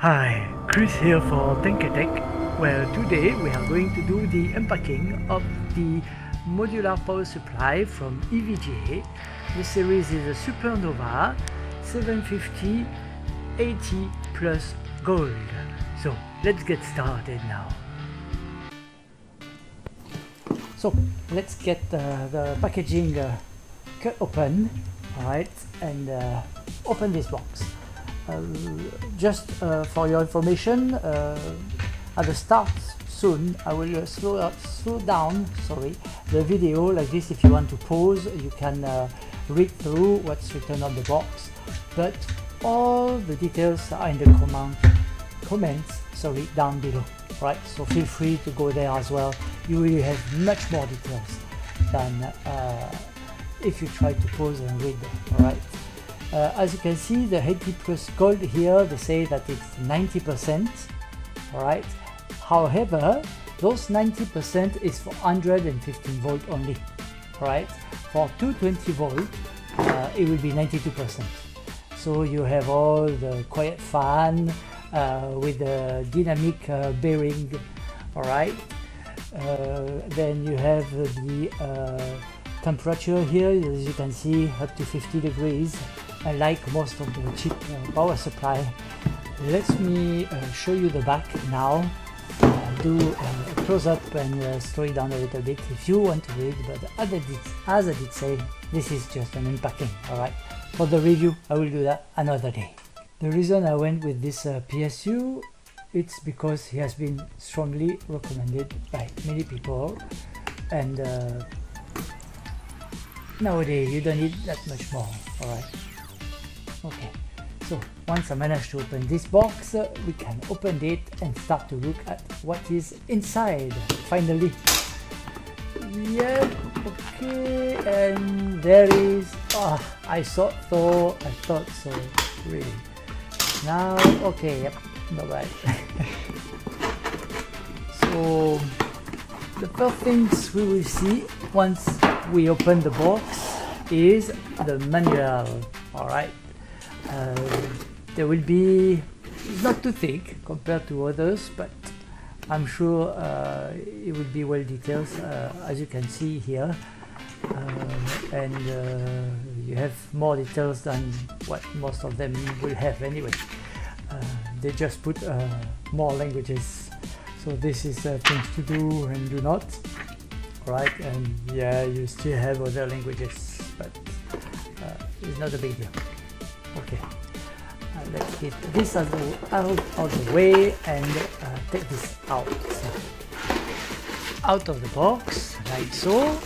Hi, Chris here for 10k TECH, where today we are going to do the unpacking of the modular power supply from EVGA. The series is a Supernova 750 80 plus gold. So let's get started now. So let's get uh, the packaging uh, cut open, alright, and uh, open this box. Uh, just uh, for your information, uh, at the start soon I will slow, up, slow down sorry, the video like this. If you want to pause you can read through what's written on the box. But all the details are in the comment, comments sorry down below. Right so feel free to go there as well. You will have much more details than uh, if you try to pause and read them all right uh, as you can see the 80 plus gold here they say that it's 90% all right however those 90% is for 115 volt only right for 220 volt uh, it will be 92% so you have all the quiet fan uh, with the dynamic uh, bearing all right uh, then you have the uh, temperature here as you can see up to 50 degrees like most of the cheap uh, power supply. Let me uh, show you the back now. Uh, do a close up and slow it down a little bit if you want to read but as I did, as I did say this is just an unpacking alright? For the review I will do that another day. The reason I went with this uh, PSU it's because he has been strongly recommended by many people and uh, nowadays you don't need that much more alright okay. So once I manage to open this box we can open it and start to look at what is inside finally. Yeah okay and there is oh, I thought so I thought so really. Now okay yep bye bye so the first things we will see once we open the box is the manual. All right there will be not too thick compared to others but I'm sure uh, it will be well detailed uh, as you can see here. Uh, and uh, you have more details than what most of them will have anyway. Uh, they just put more languages. So this is things to do and do not right? And yeah you still have other languages but it's not a big deal okay. Uh, let's get this out of, the way and uh, take this out. Out of the box like so.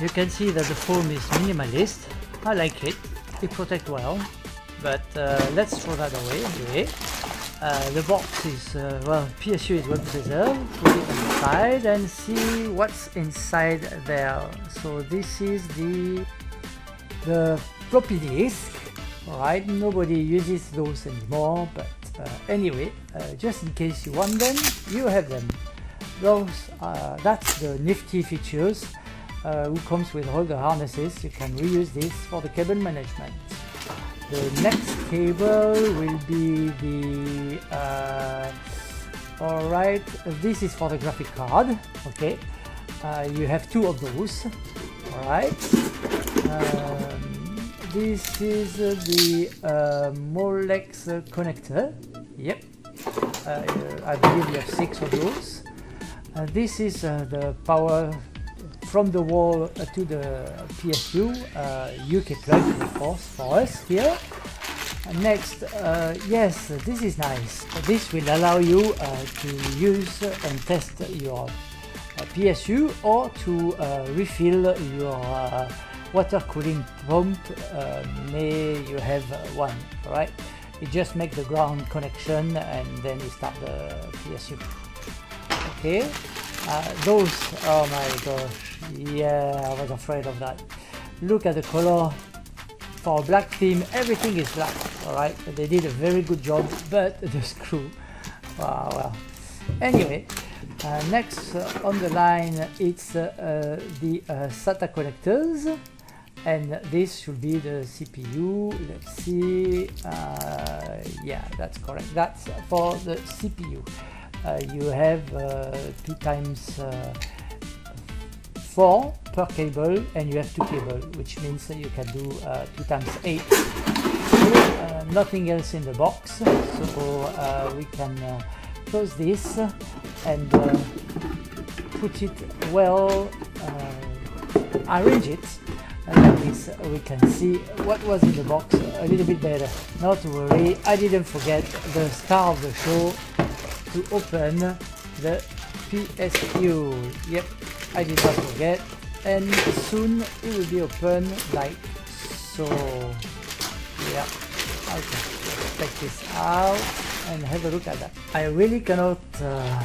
You can see that the foam is minimalist. I like it. It protects well. But uh, let's throw that away anyway. Uh, the box is uh, well PSU is well preserved. Put it on the side and see what's inside there. So this is the the floppy disk Alright, nobody uses those anymore, but uh, anyway, uh, just in case you want them, you have them. Those, uh, that's the nifty features uh, who comes with all the harnesses. You can reuse this for the cable management. The next cable will be the, uh, alright, this is for the graphic card, okay. Uh, you have two of those, alright. This is uh, the uh, Molex uh, connector. Yep, uh, I believe we have six of those. Uh, this is uh, the power from the wall to the PSU UK plug, of course, for us here. next, yes, this is nice. This will allow you to use and test your PSU or to refill your water cooling pump uh, may you have one right? You just make the ground connection and then you start the PSU okay. Uh, those oh my gosh yeah I was afraid of that. Look at the color. For a black theme everything is black all right? They did a very good job but the screw wow well. Anyway uh, next uh, on the line it's uh, uh, the SATA connectors and this should be the CPU let's see uh, yeah that's correct. That's for the CPU uh, you have uh, 2 times uh, 4 per cable and you have 2 cable which means you can do uh, 2 times 8 uh, nothing else in the box. So we can close this and put it well arrange it we can see what was in the box a little bit better. Not to worry I didn't forget the star of the show to open the PSU yep I did not forget and soon it will be open like so. Yeah okay take this out and have a look at that. I really cannot uh,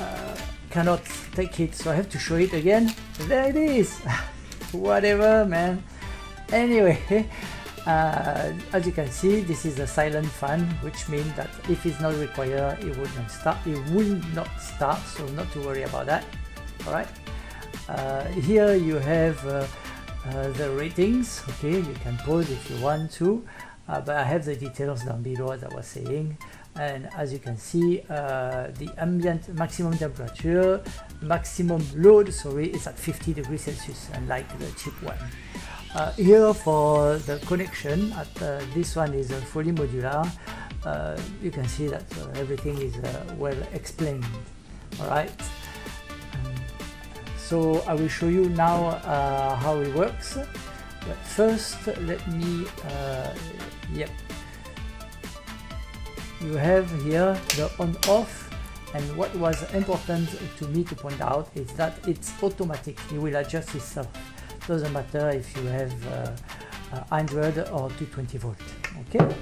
uh, cannot take it so I have to show it again. There it is whatever man. Anyway uh, as you can see this is a silent fan which means that if it's not required it would not start it will not start so not to worry about that. All right uh, here you have uh, uh the ratings. Okay you can pause if you want to. Uh, but I have the details down below as I was saying and as you can see uh, the ambient maximum temperature maximum load sorry is at 50 degrees Celsius unlike the cheap one. Uh, here for the connection at uh, this one is uh, fully modular. Uh, you can see that uh, everything is well explained. All right. So I will show you now how it works. But first let me yep you have here the on off and what was important to me to point out is that it's automatic it will adjust itself. Doesn't matter if you have uh, 100 uh, or 220 volt okay?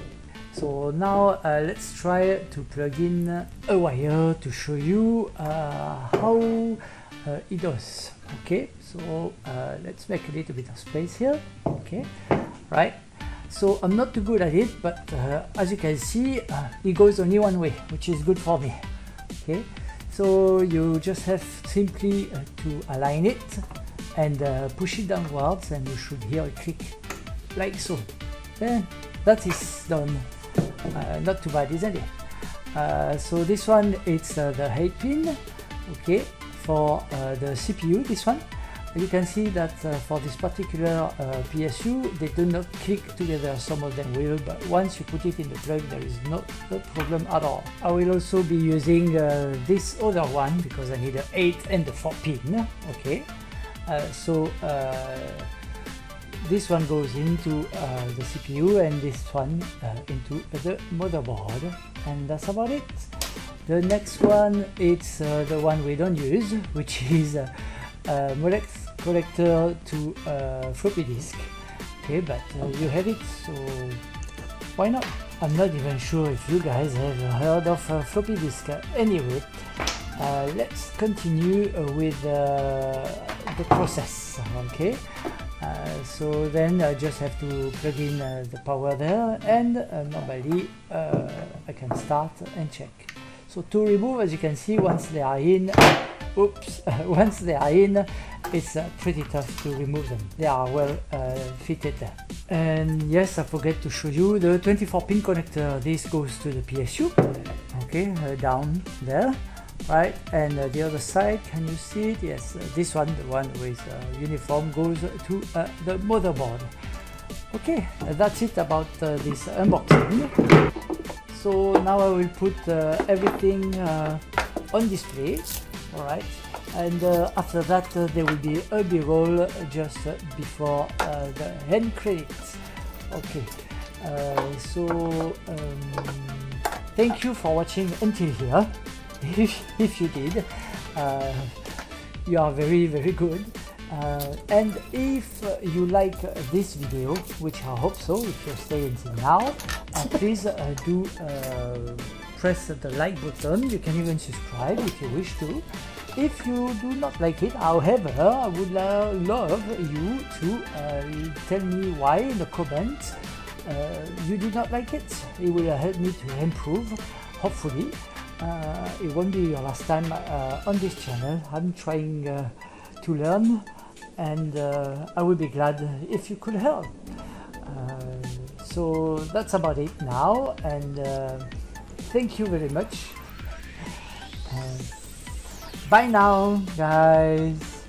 So now uh, let's try to plug in a wire to show you uh, how uh, it does okay? So uh, let's make a little bit of space here okay? Right so I'm not too good at it but uh, as you can see uh, it goes only one way which is good for me okay? So you just have simply uh, to align it and uh, push it downwards and you should hear a click like so. Then that is done. Uh, not too bad isn't it? Uh, so this one it's the 8 pin okay for the CPU this one you can see that uh, for this particular uh, PSU they do not click together some of them will but once you put it in the plug there is no, problem at all. I will also be using uh, this other one because I need an 8 and the 4 pin. Okay. Uh, so uh, this one goes into uh, the CPU and this one into the motherboard. And that's about it. The next one it's the one we don't use which is uh, molex collector to uh, floppy disk. Okay but uh, you have it so why not? I'm not even sure if you guys have heard of floppy disk. Anyway uh, let's continue uh, with uh, the process okay? Uh, so then I just have to plug in the power there and normally I can start and check. So to remove as you can see once they are in oops once they are in it's uh, pretty tough to remove them. They are well uh, fitted there. And yes I forget to show you the 24 pin connector. This goes to the PSU okay uh, down there right? And uh, the other side can you see it? Yes uh, this one the one with uh, uniform goes to the motherboard. Okay that's it about this unboxing. So now I will put everything on display. All right and uh, after that uh, there will be a b-roll just before uh, the end credits. Okay uh, so um, thank you for watching until here. If, if you did uh, you are very very good. Uh, and if you like this video which I hope so if you're staying until now please do press the like button. You can even subscribe if you wish to if you do not like it however I would love you to uh, tell me why in the comments uh, you did not like it it will help me to improve hopefully uh, it won't be your last time uh, on this channel I'm trying uh, to learn and uh, I will be glad if you could help. So that's about it now and thank you very much. Bye now guys.